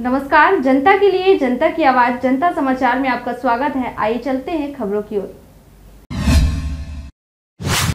नमस्कार, जनता के लिए जनता की आवाज़, जनता समाचार में आपका स्वागत है। आइए चलते हैं खबरों की ओर।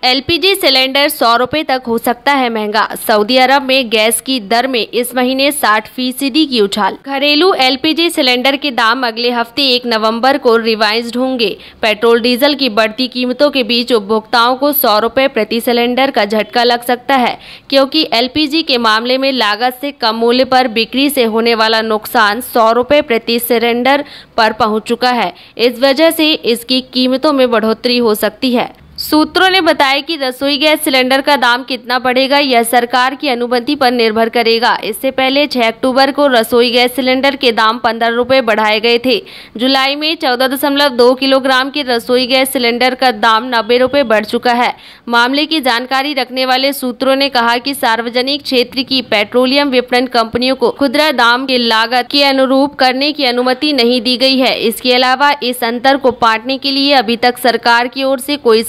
एलपीजी सिलेंडर सौ रुपए तक हो सकता है महँगा। सऊदी अरब में गैस की दर में इस महीने 60 फ़ीसदी की उछाल। घरेलू एलपीजी सिलेंडर के दाम अगले हफ़्ते एक नवंबर को रिवाइज होंगे। पेट्रोल डीजल की बढ़ती कीमतों के बीच उपभोक्ताओं को सौ रुपए प्रति सिलेंडर का झटका लग सकता है, क्योंकि एलपीजी के मामले में लागत से कम मूल्य पर बिक्री से होने वाला नुकसान सौ रुपए प्रति सिलेंडर पर पहुँच चुका है। इस वजह से इसकी कीमतों में बढ़ोतरी हो सकती है। सूत्रों ने बताया कि रसोई गैस सिलेंडर का दाम कितना बढ़ेगा यह सरकार की अनुमति पर निर्भर करेगा। इससे पहले 6 अक्टूबर को रसोई गैस सिलेंडर के दाम पंद्रह रुपए बढ़ाए गए थे। जुलाई में चौदह दशमलव दो किलोग्राम के रसोई गैस सिलेंडर का दाम नब्बे रुपए बढ़ चुका है। मामले की जानकारी रखने वाले सूत्रों ने कहा कि सार्वजनिक क्षेत्र की पेट्रोलियम विपणन कंपनियों को खुदरा दाम की लागत के अनुरूप करने की अनुमति नहीं दी गई है। इसके अलावा इस अंतर को पाटने के लिए अभी तक सरकार की ओर से कोई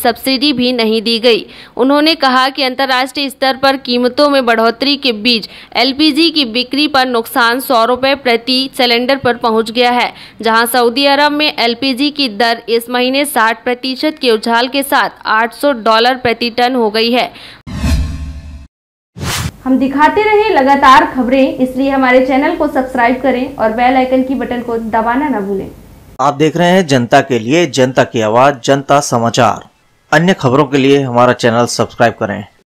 भी नहीं दी गई। उन्होंने कहा कि अंतर्राष्ट्रीय स्तर पर कीमतों में बढ़ोतरी के बीच एलपीजी की बिक्री पर नुकसान सौ रुपए प्रति सिलेंडर पर पहुँच गया है, जहाँ सऊदी अरब में एलपीजी की दर इस महीने 60 प्रतिशत के उछाल के साथ 800 डॉलर प्रति टन हो गई है। हम दिखाते रहे लगातार खबरें, इसलिए हमारे चैनल को सब्सक्राइब करें और बेल आइकन की बटन को दबाना न भूलें। आप देख रहे हैं जनता के लिए जनता की आवाज़, जनता समाचार। अन्य खबरों के लिए हमारा चैनल सब्सक्राइब करें।